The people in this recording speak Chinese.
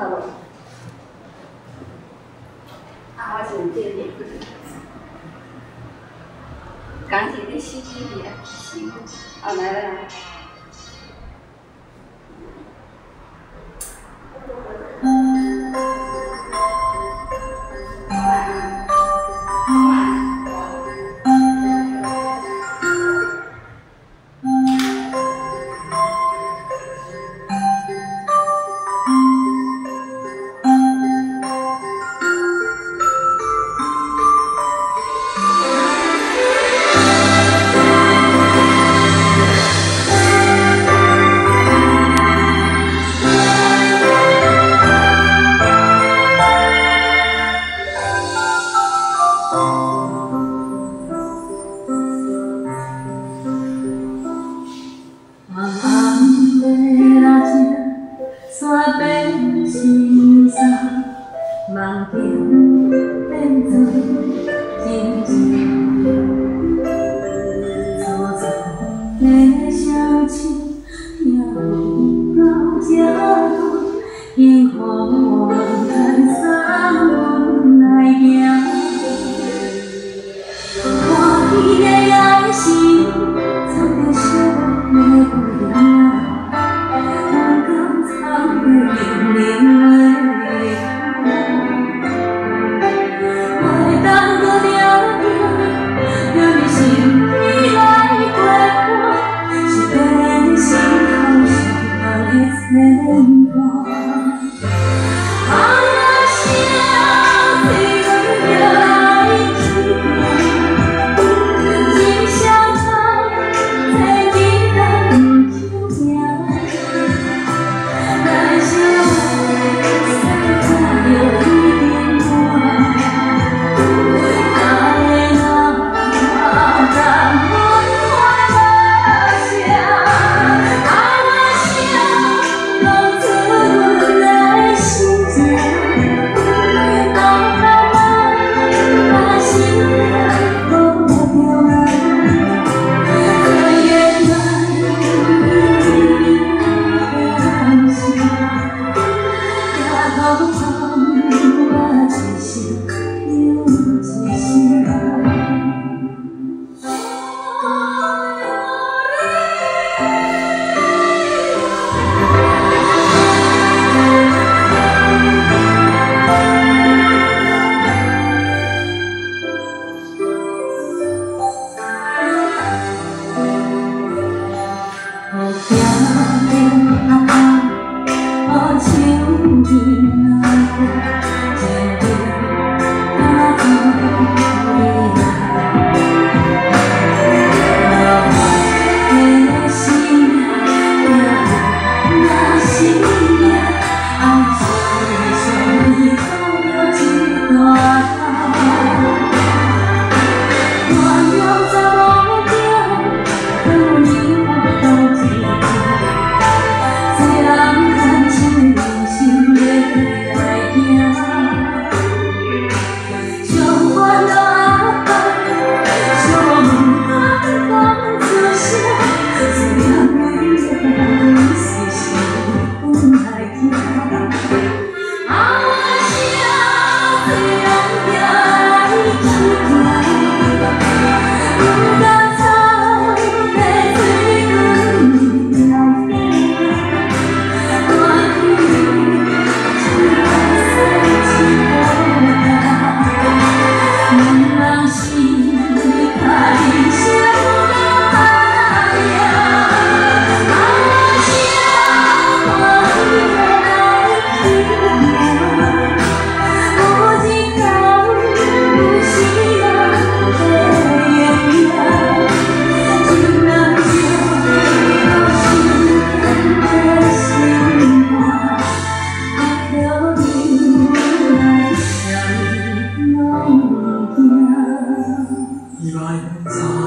好无？啊，我是这里。钢琴的洗几遍，洗。啊，来来山变成山，梦境变成真，做。天涯，我求你来。my side.